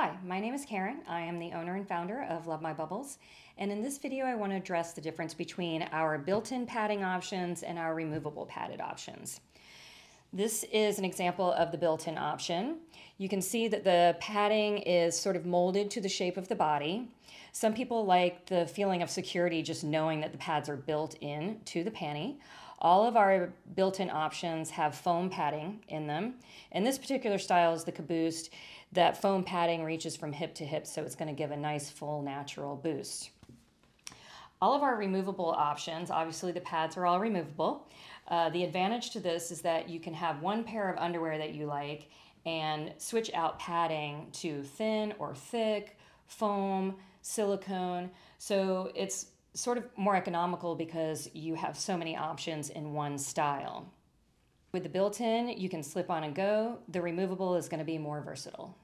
Hi, my name is Karen. I am the owner and founder of Love My Bubbles. And in this video, I want to address the difference between our built-in padding options and our removable padded options. This is an example of the built-in option. You can see that the padding is sort of molded to the shape of the body. Some people like the feeling of security just knowing that the pads are built in to the panty. All of our built-in options have foam padding in them. And this particular style is the Caboost. That foam padding reaches from hip to hip, so it's gonna give a nice full natural boost. All of our removable options, obviously the pads are all removable. Uh, the advantage to this is that you can have one pair of underwear that you like and switch out padding to thin or thick, foam, silicone. So it's sort of more economical because you have so many options in one style. With the built-in, you can slip on and go. The removable is going to be more versatile.